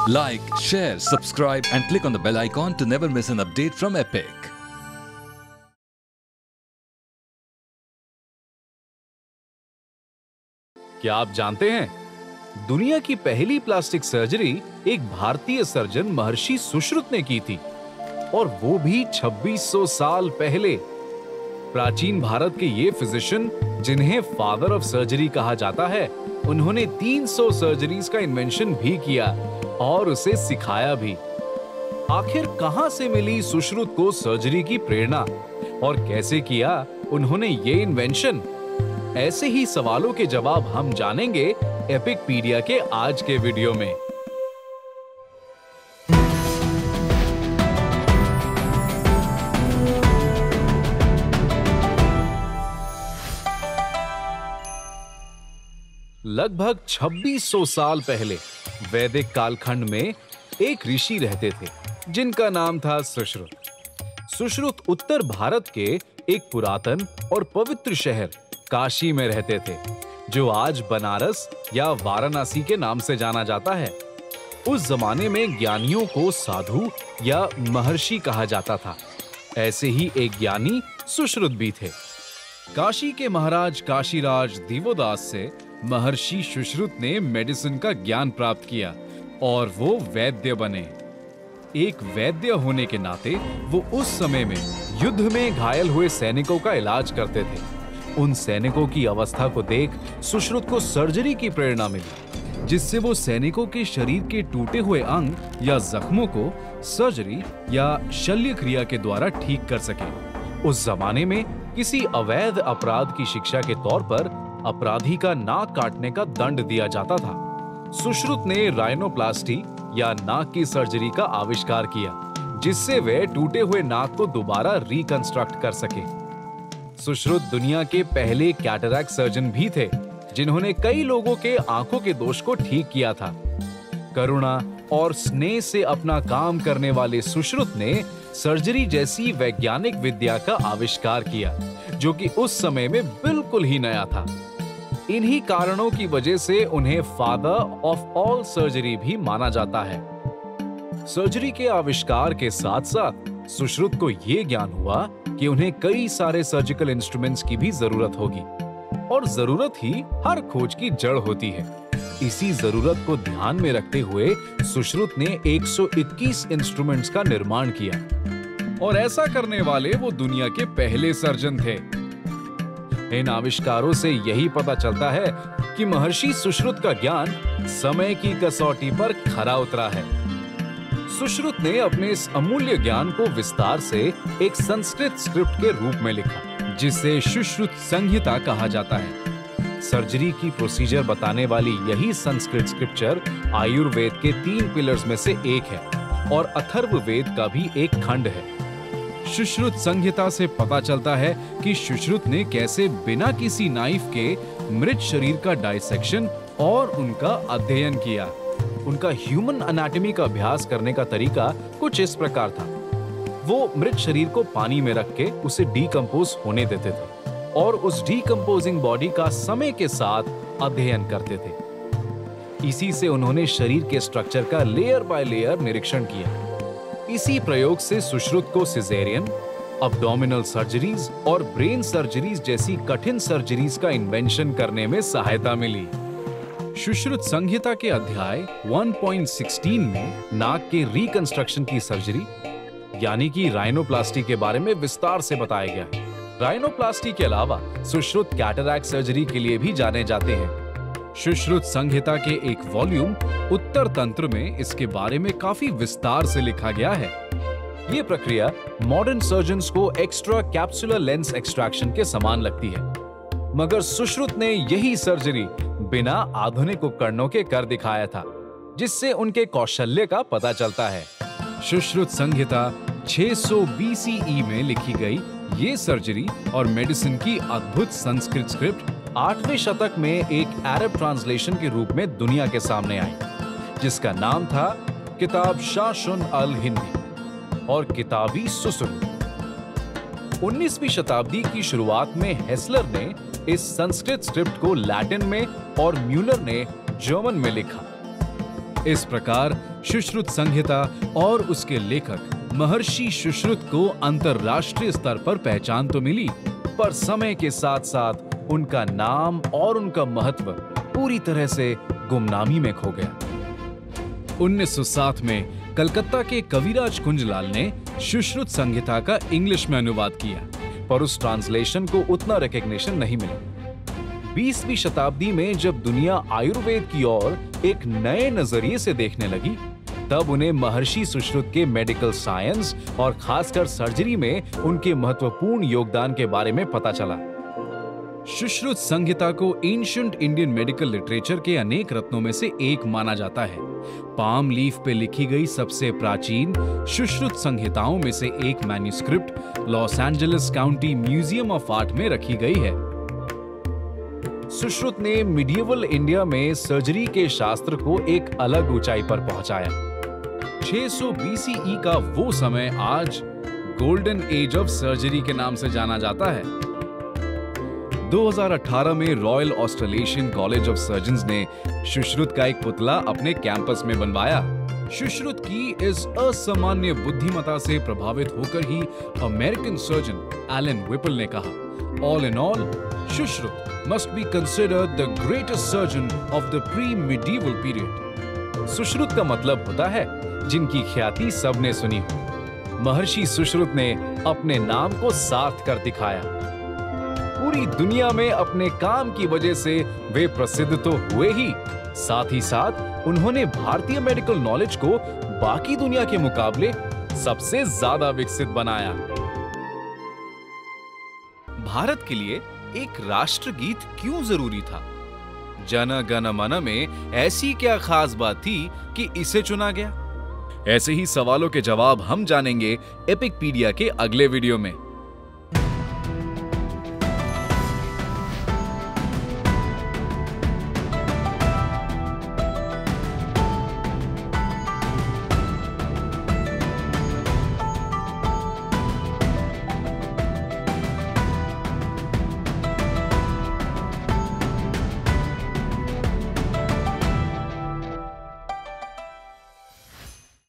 Like, share, subscribe, and click on the bell icon to never miss an update from Epic. क्या आप जानते हैं? दुनिया की पहली प्लास्टिक सर्जरी एक भारतीय सर्जन महर्षि सुश्रुत ने की थी। और वो भी 2600 साल पहले। प्राचीन भारत के ये फिजिशियन जिन्हें फादर ऑफ़ सर्जरी कहा जाता है उन्होंने 300 सर्जरीज का इन्वेंशन भी किया। और उसे सिखाया भी। आखिर कहाँ से मिली सुश्रुत को सर्जरी की प्रेरणा? और कैसे किया उन्होंने ये इन्वेंशन ऐसे ही सवालों के जवाब हम जानेंगे एपिकपीडिया के आज के वीडियो में। लगभग 2600 साल पहले वैदिक कालखंड में एक ऋषि रहते थे, जिनका नाम था सुश्रुत। सुश्रुत उत्तर भारत के एक पुरातन और पवित्र शहर काशी में रहते थे, जो आज बनारस या वाराणसी के नाम से जाना जाता है। उस जमाने में ज्ञानियों को साधु या महर्षि कहा जाता था। ऐसे ही एक ज्ञानी सुश्रुत भी थे। काशी के महाराज काशीराज दीवोदास से महर्षि सुश्रुत ने मेडिसिन का ज्ञान प्राप्त किया और वो वैद्य बने। एक वैद्य होने के नाते वो उस समय में युद्ध में घायल हुए सैनिकों का इलाज करते थे। उन सैनिकों की अवस्था को देख सुश्रुत को सर्जरी की प्रेरणा मिली, जिससे वो सैनिकों के शरीर के टूटे हुए अंग या जख्मों को सर्जरी या शल्य क्रिया के द्वारा ठीक कर सके। उस जमाने में किसी अवैध अपराध की शिक्षा के तौर पर अपराधी का नाक काटने का दंड दिया जाता था। सुश्रुत ने राइनोप्लास्टी या नाक की सर्जरी का आविष्कार किया, जिससे वे टूटे हुए नाक को दोबारा रिकंस्ट्रक्ट कर सके। सुश्रुत दुनिया के पहले कैटरैक्ट सर्जन भी थे, जिन्होंने कई लोगों के आँखों के दोष को ठीक किया था। करुणा और स्नेह से अपना काम करने वाले सुश्रुत ने सर्जरी जैसी वैज्ञानिक विद्या का आविष्कार किया, जो कि उस समय में बिल्कुल ही नया था। इन्हीं कारणों की वजह से उन्हें फादर ऑफ़ ऑल सर्जरी भी माना जाता है। सर्जरी के आविष्कार के साथ साथ सुश्रुत को यह ज्ञान हुआ कि उन्हें कई सारे सर्जिकल इंस्ट्रूमेंट्स की भी ज़रूरत होगी और ज़रूरत ही हर खोज की जड़ होती है। इसी ज़रूरत को ध्यान में रखते हुए सुश्रुत ने 121 इंस्ट्रूमेंट्स का निर्माण किया। और ऐसा करने वाले वो दुनिया के पहले सर्जन थे। इन आविष्कारों से यही पता चलता है कि महर्षि सुश्रुत का ज्ञान समय की कसौटी पर खरा उतरा है। सुश्रुत ने अपने इस अमूल्य ज्ञान को विस्तार से एक संस्कृत स्क्रिप्ट के रूप में लिखा, जिसे सुश्रुत संहिता कहा जाता है। सर्जरी की प्रोसीजर बताने वाली यही संस्कृत स्क्रिप्चर आयुर्वेद के तीन पिलर्स में से एक है और अथर्ववेद का भी एक खंड है। सुश्रुत संहिता से पता चलता है कि सुश्रुत ने कैसे बिना किसी नाइफ के मृत शरीर का डाइसेक्शन और उनका अध्ययन किया। उनका ह्यूमन अनाटमी का अभ्यास करने का तरीका कुछ इस प्रकार था। वो मृत शरीर को पानी में रख के उसे डीकम्पोज होने देते थे और उस डीकम्पोजिंग बॉडी का समय के साथ अध्ययन करते थे। इसी से उन्होंने शरीर के स्ट्रक्चर का लेयर बाय लेयर निरीक्षण किया। इसी प्रयोग से सुश्रुत को सिजेरियन अब्डोमिनल सर्जरीज और ब्रेन सर्जरीज जैसी कठिन सर्जरीज का इन्वेंशन करने में सहायता मिली। सुश्रुत संहिता के अध्याय 1.16 में नाक के रिकंस्ट्रक्शन की सर्जरी यानी कि राइनोप्लास्टी के बारे में विस्तार से बताया गया। है राइनोप्लास्टी के अलावा सुश्रुत कैटरैक्ट सर्जरी के लिए भी जाने जाते हैं। सुश्रुत संहिता के एक वॉल्यूम उत्तर तंत्र में इसके बारे में काफ़ी विस्तार से लिखा गया है। ये प्रक्रिया मॉडर्न सर्जन्स को एक्स्ट्रा कैप्सुलर लेंस एक्सट्रैक्शन के समान लगती है। मगर सुश्रुत ने यही सर्जरी बिना आधुनिक उपकरणों के कर दिखाया था, जिससे उनके कौशल्य का पता चलता है। सुश्रुत संहिता 600 बीसीई में लिखी गई ये सर्जरी और मेडिसिन की अद्भुत संस्कृत स्क्रिप्ट आठवें शतक में एक अरब ट्रांसलेशन के रूप में दुनिया के सामने आई, जिसका नाम था किताब शाह अल हिंदी और किताबी सुसुन 19वीं शताब्दी की शुरुआत में हेसलर ने इस संस्कृत स्क्रिप्ट को लैटिन में और म्यूलर ने जर्मन में लिखा। इस प्रकार सुश्रुत संहिता और उसके लेखक महर्षि सुश्रुत को अंतरराष्ट्रीय स्तर पर पहचान तो मिली, पर समय के साथ साथ उनका नाम और उनका महत्व पूरी तरह से गुमनामी में खो गया। 1907 में कलकत्ता के कविराज कुंजलाल ने सुश्रुत संहिता का इंग्लिश में अनुवाद किया, पर उस ट्रांसलेशन को उतना रिकग्निशन नहीं मिला। 20वीं शताब्दी में जब दुनिया आयुर्वेद की ओर एक नए नज़रिए से देखने लगी तब उन्हें महर्षि सुश्रुत के मेडिकल साइंस और खासकर सर्जरी में उनके महत्वपूर्ण योगदान के बारे में पता चला। सुश्रुत संहिता को एंशियंट इंडियन मेडिकल लिटरेचर के अनेक रत्नों में से एक माना जाता है। पाम लीफ पे लिखी गई सबसे प्राचीन सुश्रुत संहिताओं में से एक manuscript Los Angeles County Museum of Art में रखी गई है। सुश्रुत ने मिडियवल इंडिया में सर्जरी के शास्त्र को एक अलग ऊंचाई पर पहुँचाया। 600 बीसीई का वो समय आज गोल्डन एज ऑफ़ सर्जरी के नाम से जाना जाता है 2018 में Royal Australasian College of Surgeons ने सुश्रुत का एक पुतला अपने कैंपस में बनवाया सुश्रुत की इस असामान्य बुद्धिमता से प्रभावित होकर ही अमेरिकन सर्जन एलन विपल ने कहा all in all Sushruta must be considered the greatest surgeon of the pre-medieval period. Sushruta का मतलब होता है, जिनकी ख्याति सबने सुनी हो। महर्षि सुश्रुत ने अपने नाम को सार्थ कर दिखाया। पूरी दुनिया में अपने काम की वजह से वे प्रसिद्ध तो हुए ही। साथ ही साथ, उन्होंने भारतीय मेडिकल नॉलेज को बाकी दुनिया के मुकाबले सबसे ज़्यादा विकसित बनाया। भारत के लिए एक राष्ट्रगीत क्यों ज़रूरी था? जन गण मन में ऐसी क्या खास बात थी कि इसे चुना गया? ऐसे ही सवालों के जवाब हम जानेंगे एपिकपीडिया के अगले वीडियो में।